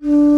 you